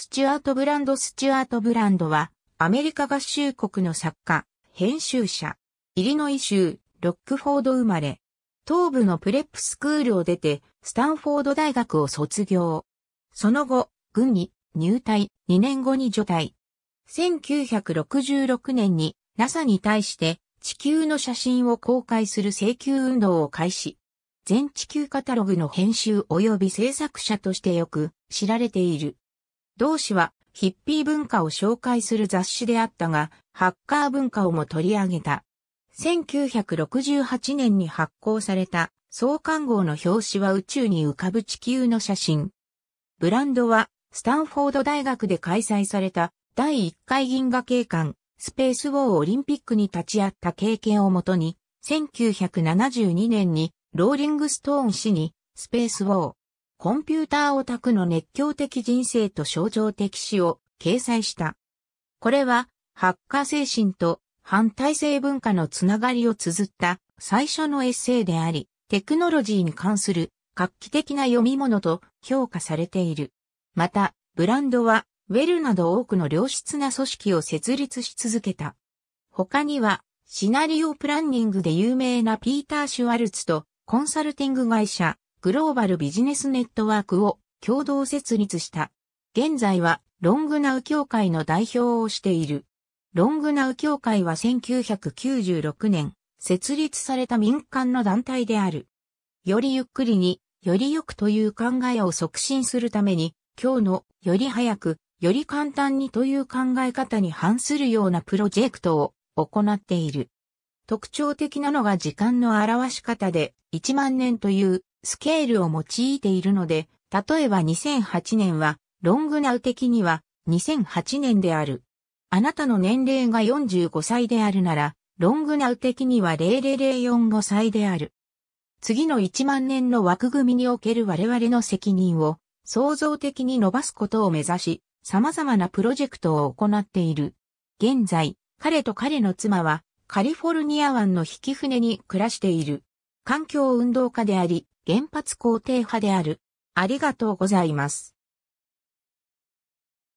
スチュアート・ブランドスチュアート・ブランドは、アメリカ合衆国の作家、編集者、イリノイ州、ロックフォード生まれ、東部のプレップスクールを出て、スタンフォード大学を卒業。その後、軍に入隊、2年後に除隊。1966年に NASA に対して地球の写真を公開する請求運動を開始。全地球カタログの編集及び制作者としてよく知られている。同氏はヒッピー文化を紹介する雑誌であったが、ハッカー文化をも取り上げた。1968年に発行された創刊号の表紙は宇宙に浮かぶ地球の写真。ブランドはスタンフォード大学で開催された第1回銀河警官スペースウォーオリンピックに立ち会った経験をもとに、1972年にローリングストーン氏にスペースウォーコンピューターオタクの熱狂的人生と象徴的詩を掲載した。これは、ハッカー精神と反体制文化のつながりを綴った最初のエッセイであり、テクノロジーに関する画期的な読み物と評価されている。また、ブランドは、ウェルなど多くの良質な組織を設立し続けた。他には、シナリオプランニングで有名なピーター・シュワルツとコンサルティング会社グローバルビジネスネットワークを共同設立した。現在はロングナウ協会の代表をしている。ロングナウ協会は1996年設立された民間の団体である。よりゆっくりに、よりよくという考えを促進するために、今日のより早く、より簡単にという考え方に反するようなプロジェクトを行っている。特徴的なのが時間の表し方で1万年というスケールを用いているので、例えば2008年は、ロングナウ的には2008年である。あなたの年齢が45歳であるなら、ロングナウ的には00045歳である。次の1万年の枠組みにおける我々の責任を創造的に伸ばすことを目指し、様々なプロジェクトを行っている。現在、彼と彼の妻はカリフォルニア湾の引き船に暮らしている。環境運動家であり、原発肯定派である。ありがとうございます。